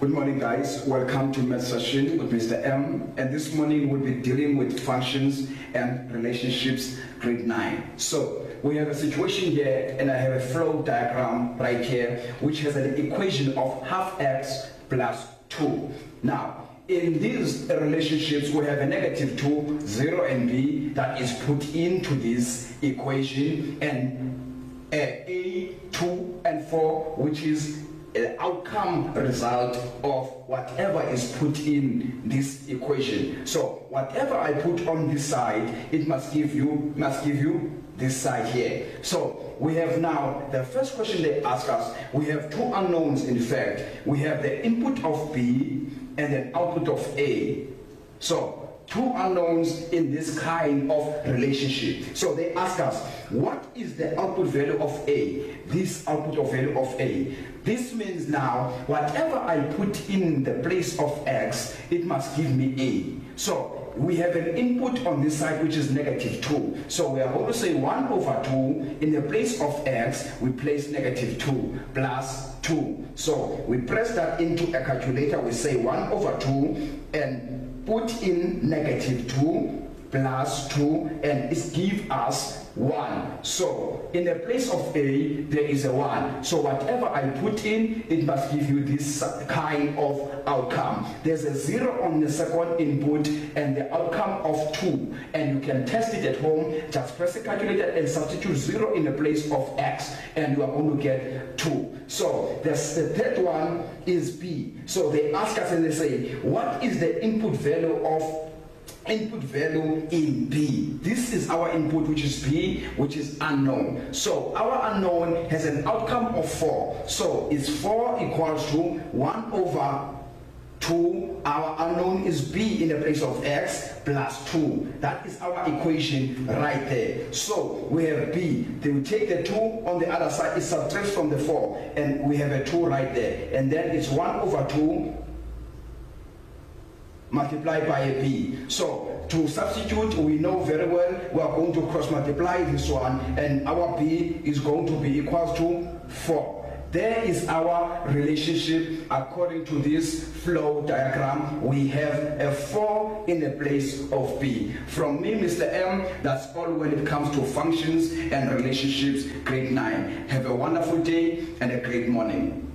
Good morning, guys. Welcome to Math Session with Mr. M. And this morning we'll be dealing with functions and relationships, grade 9. So we have a situation here, and I have a flow diagram right here, which has an equation of half x plus 2. Now, in these relationships, we have a negative 2, 0 and b that is put into this equation, and a, 2 and 4, which is an outcome result of whatever is put in this equation. So whatever I put on this side, it must give you must give you this side here. So we have now the first question they ask us. We have two unknowns. In fact, we have the input of B and the output of A. So two unknowns in this kind of relationship. So they ask us, what is the output value of A? This output of value of A. This means now, whatever I put in the place of X, it must give me A. So we have an input on this side which is negative 2. So we are going to say 1 over 2, in the place of X, we place negative 2 plus 2. So we press that into a calculator, we say 1 over 2 and put in negative 2 plus 2 and it gives us 1. So in the place of A, there is a 1. So whatever I put in, it must give you this kind of outcome. There's a 0 on the second input and the outcome of 2. And you can test it at home. Just press the calculator and substitute 0 in the place of X and you are going to get 2. So the third one is B. So they ask us and they say, what is the input value of input value in B. This is our input which is B which is unknown. So our unknown has an outcome of 4. So it's 4 equals to 1 over 2. Our unknown is B in the place of X plus 2. That is our equation right there. So we have B. Then we take the 2 on the other side. It subtracts from the 4. And we have a 2 right there. And then it's 1 over 2 multiplied by a b. So to substitute, we know very well we are going to cross multiply this one and our b is going to be equal to 4. There is our relationship according to this flow diagram. We have a 4 in the place of B. From me, Mr. M, that's all when it comes to functions and relationships, grade 9. Have a wonderful day and a great morning.